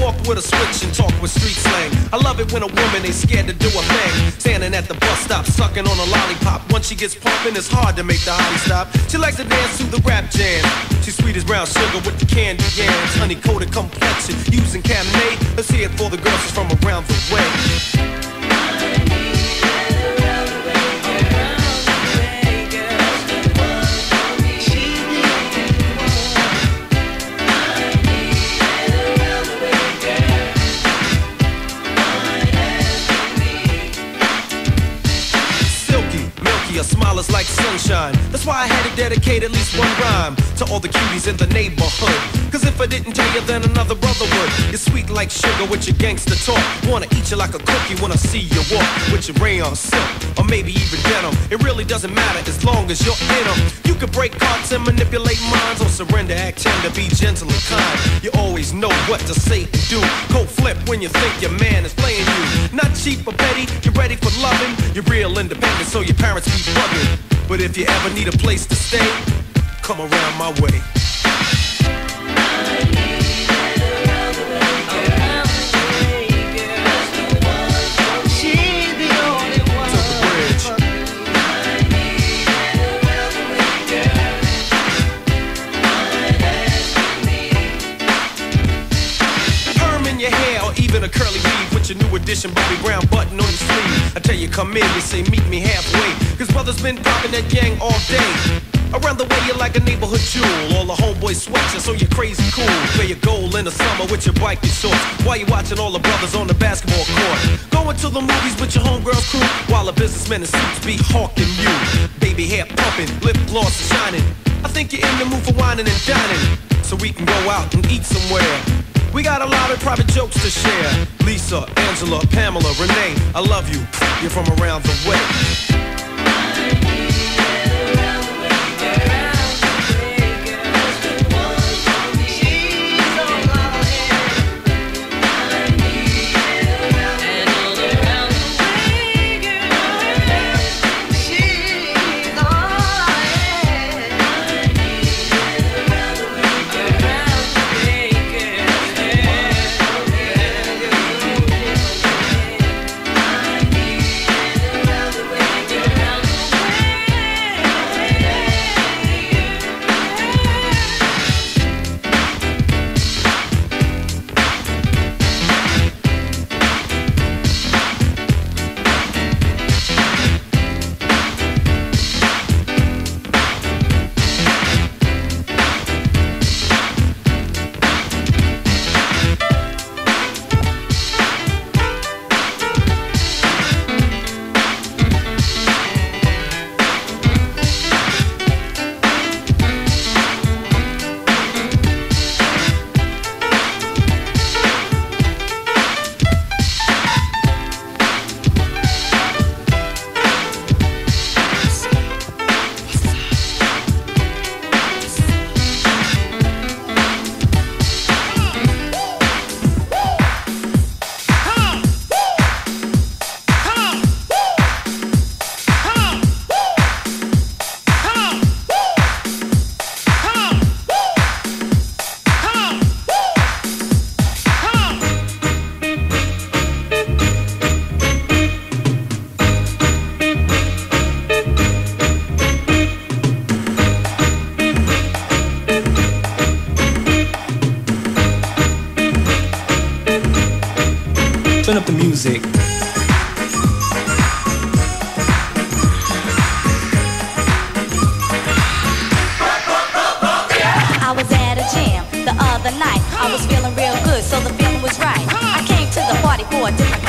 walk with a switch and talk with street slang. I love it when a woman ain't scared to do a thing. Standing at the bus stop, sucking on a lollipop. Once she gets pumping, it's hard to make the hottie stop. She likes to dance to the rap jam. She's sweet as brown sugar with the candy yams. Honey coated complexion, using Cabernet. Let's hear it for the girls from around the way. Sunshine. That's why I had to dedicate at least one rhyme to all the cuties in the neighborhood. Cause if I didn't tell you, then another brother would. You're sweet like sugar with your gangster talk. Wanna eat you like a cookie when I see you walk with your rayon silk, or maybe even denim. It really doesn't matter as long as you're in 'em. You can break hearts and manipulate minds, or surrender, act tender, be gentle and kind. You always know what to say and do. Cold flip when you think your man is playing you. Not cheap or petty, you're ready for loving. You're real independent, so your parents keep bugging. But if you ever need a place to stay, come around my way. Even a curly weave with your new edition Bobby Brown button on your sleeve. I tell you, come in, you say meet me halfway. Brothers been popping that gang all day. Around the way, you're like a neighborhood jewel. All the homeboys sweat you, so you're crazy cool. Play your goal in the summer with your bike and shorts. While you watching all the brothers on the basketball court. Going to the movies with your homegirls crew. While the businessmen in suits be hawking you. Baby hair pumping, lip gloss shining. I think you're in the mood for whining and dining. So we can go out and eat somewhere. We got a lot of private jokes to share. Lisa, Angela, Pamela, Renee, I love you. You're from around the way. Turn the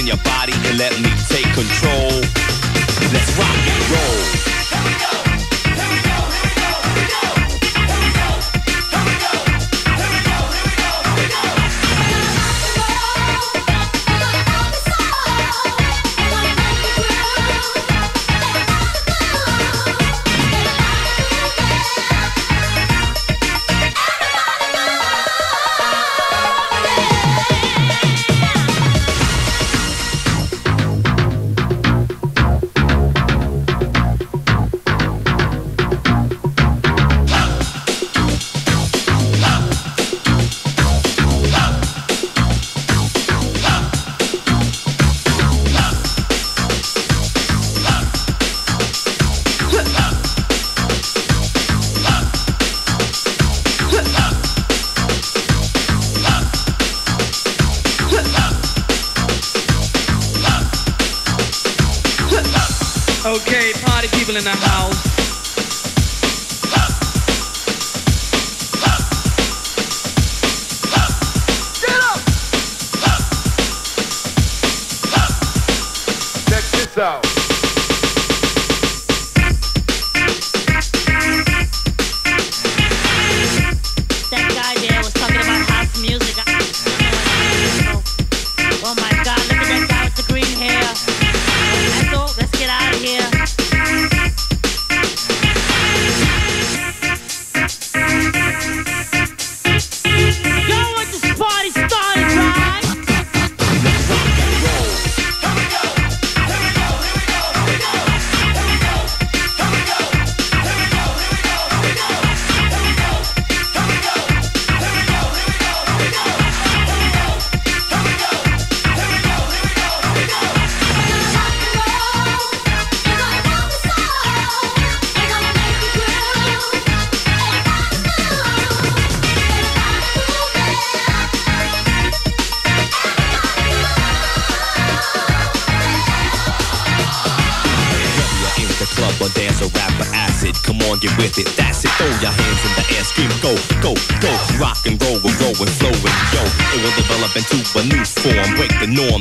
in your body and let me take control. Let's rock and roll. Here we go.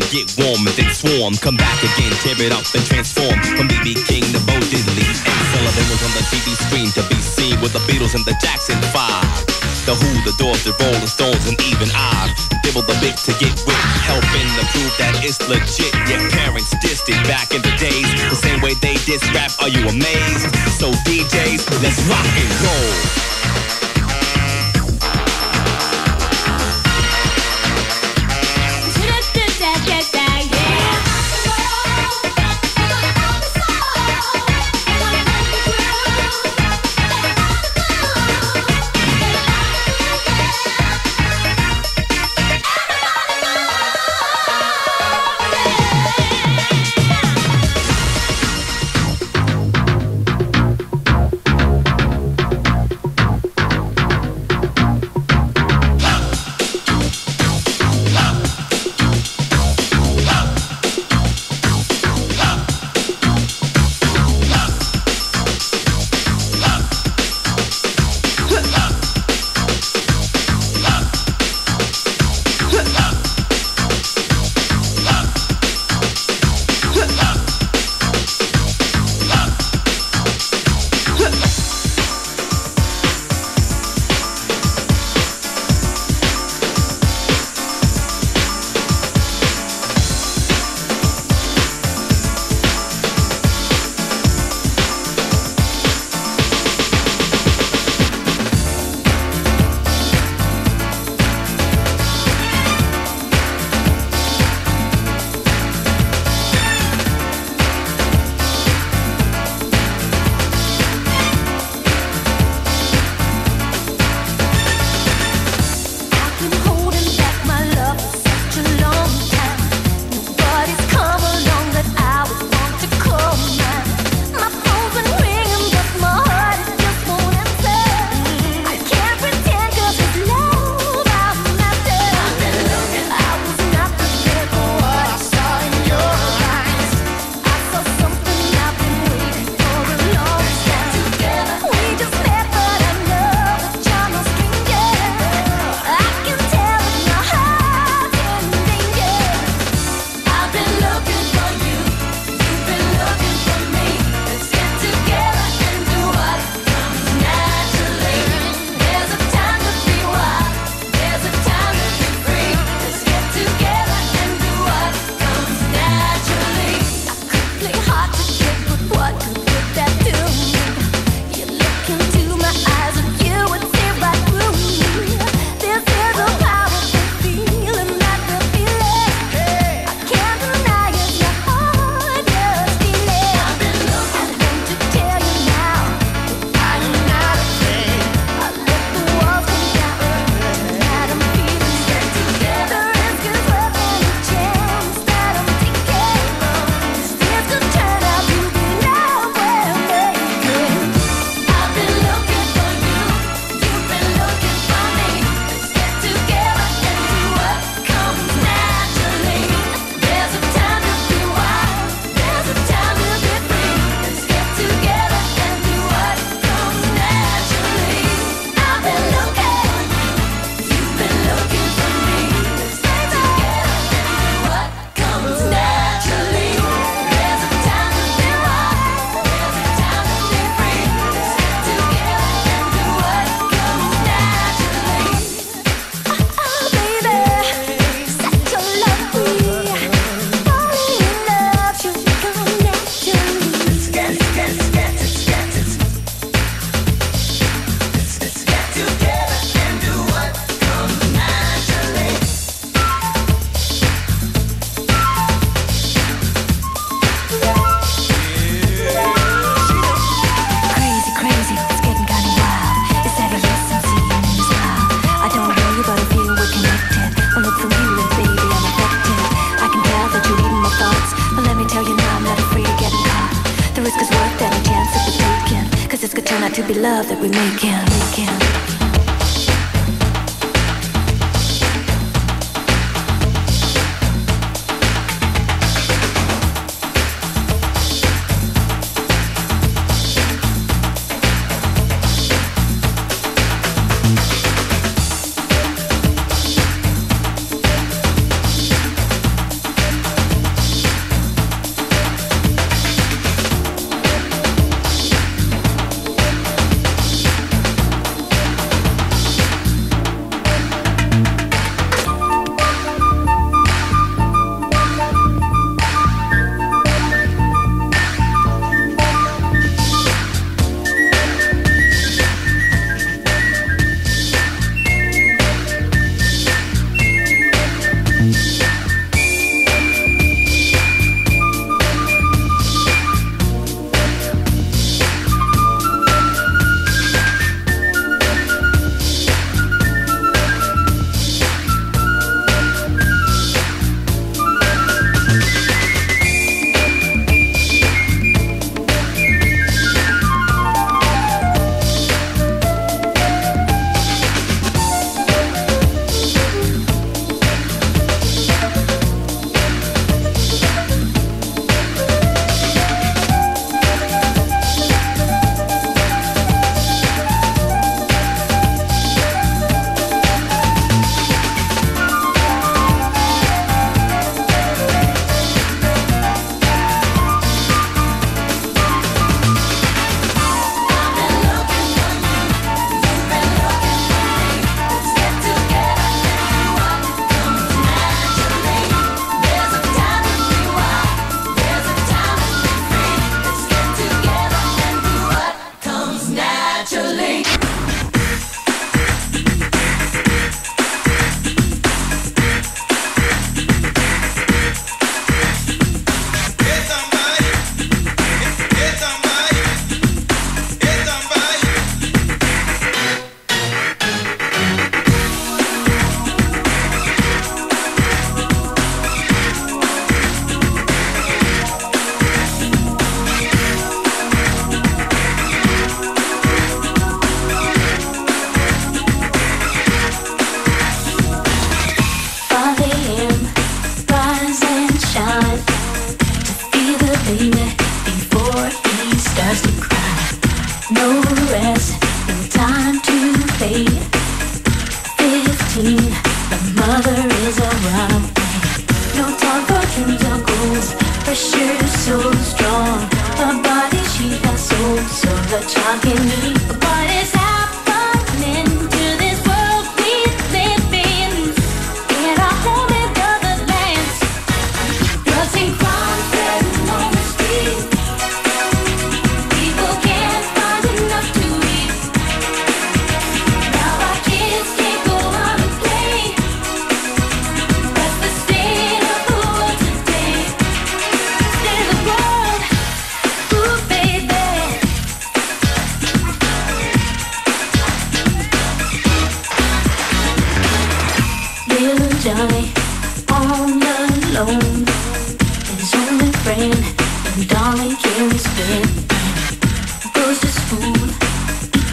Get warm and then swarm. Come back again, tear it up and transform. From BB King to Bo Diddley. And Sullivan was on the TV screen to be seen with the Beatles and the Jackson 5. The Who, the Doors, the Rolling Stones, and even I dibble the bit to get with, helping to prove that it's legit. Yeah, parents dissed it back in the days, the same way they diss rap. Are you amazed? So DJs, let's rock and roll. to be loved that we make him.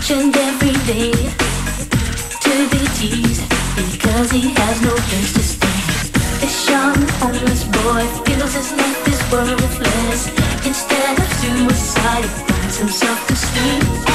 Actions every day to the teased because he has no place to stay. This young homeless boy feels his life is worthless. Instead of suicide, he finds himself to sleep.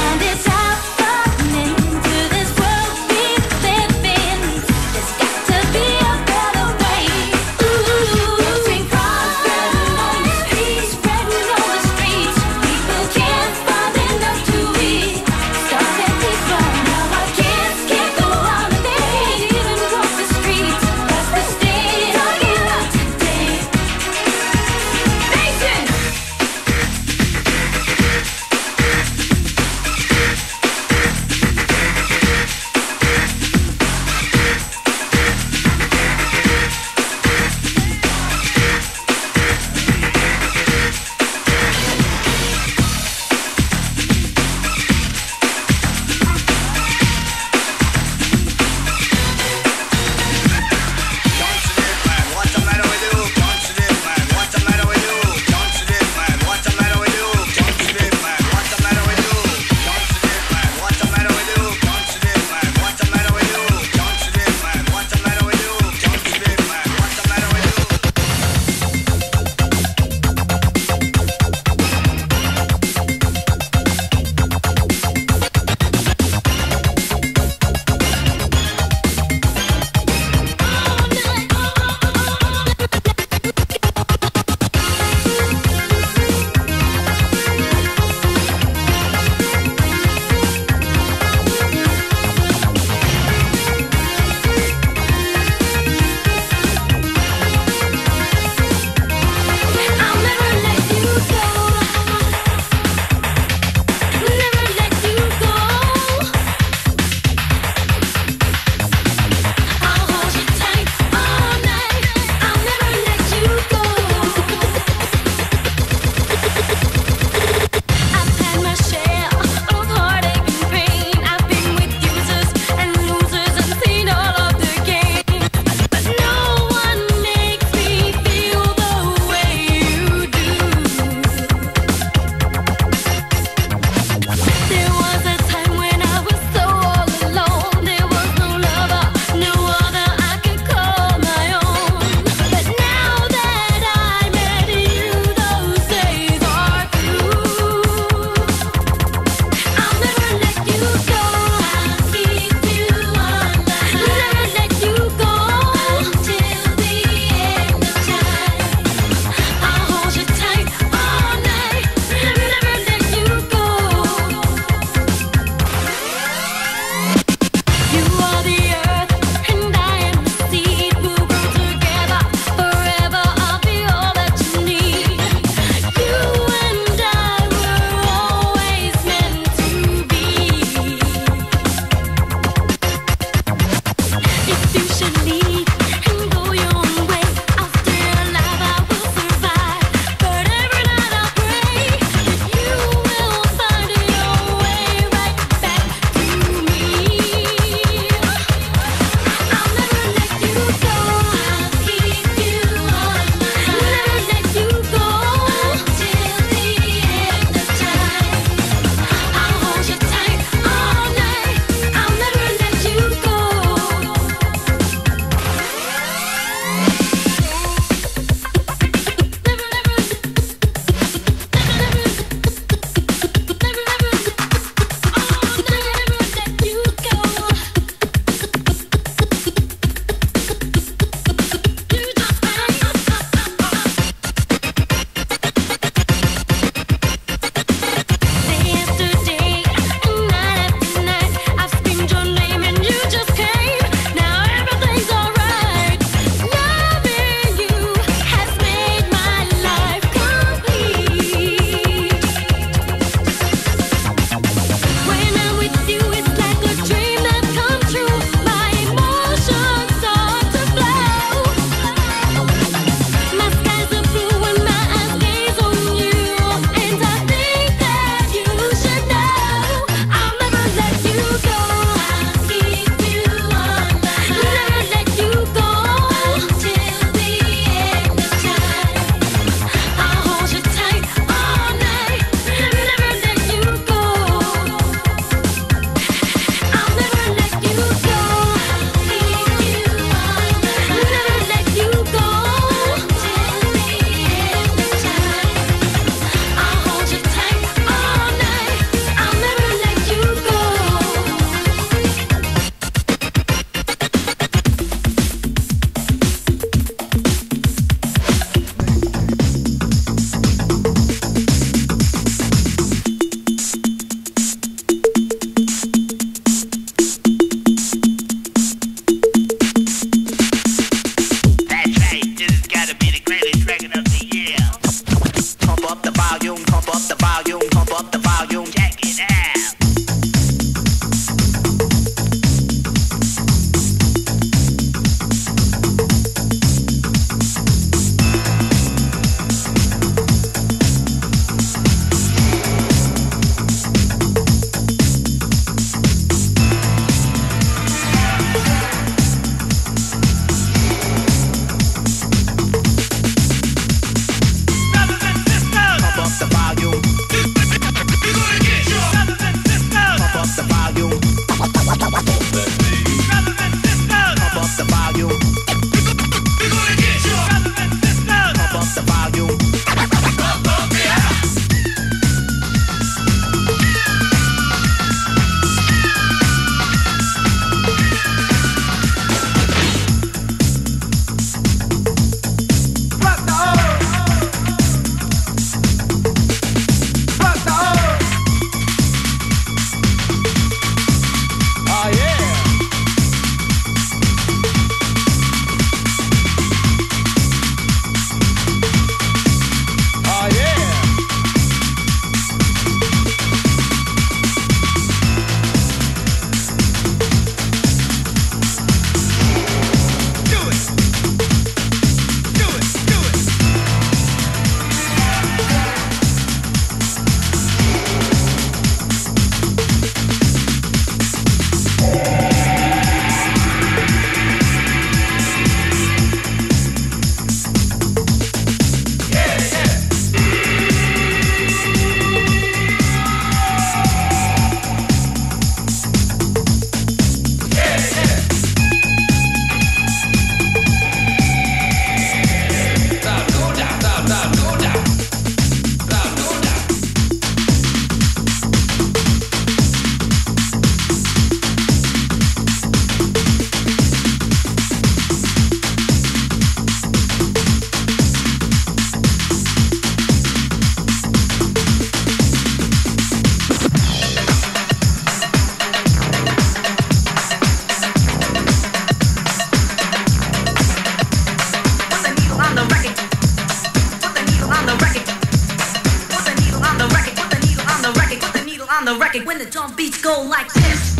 on the record when the drum beats go like this.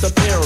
the disappearing.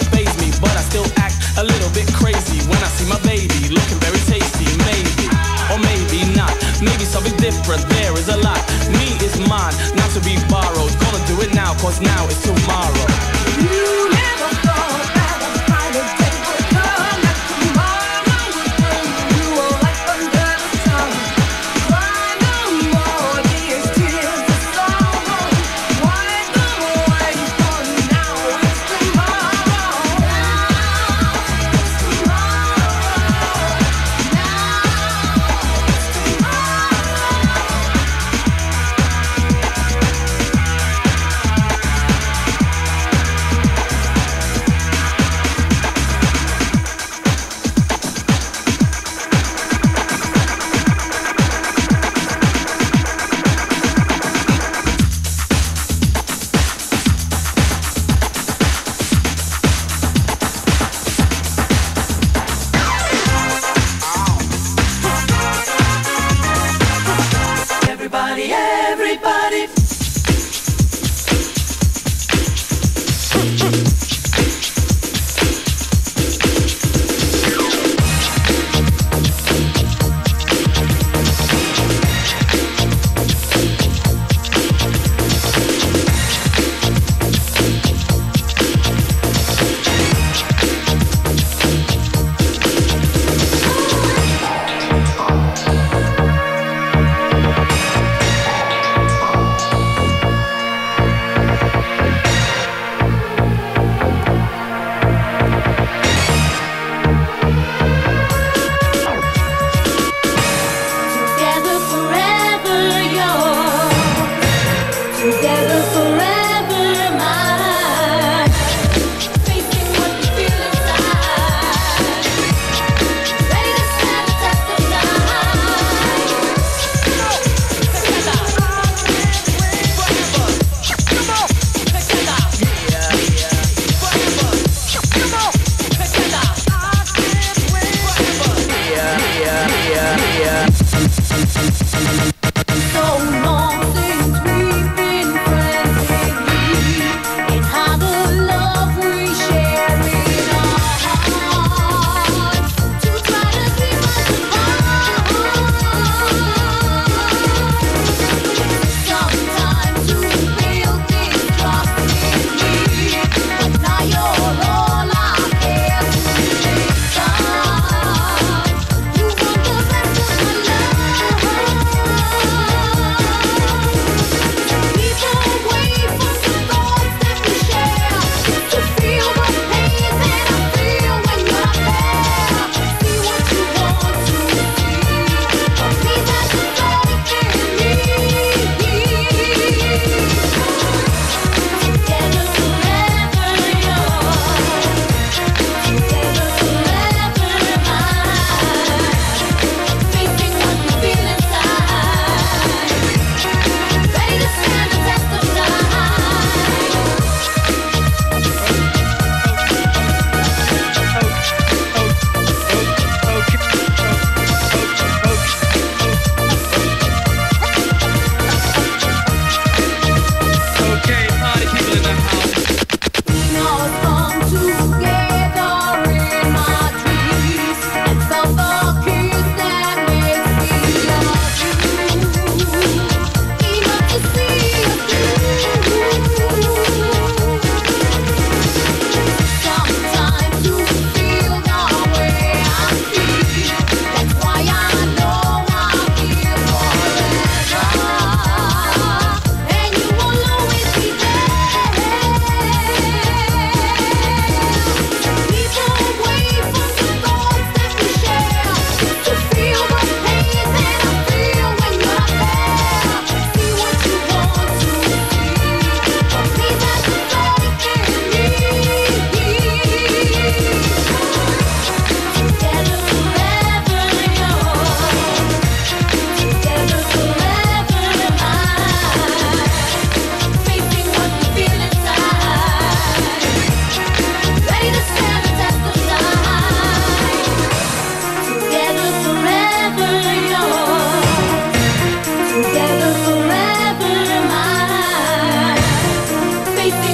difference, there is a lot. Me is mine, not to be borrowed. Gonna do it now, cause now is tomorrow.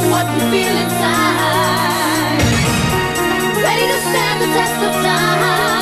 Body, cause I really like to stand the test of to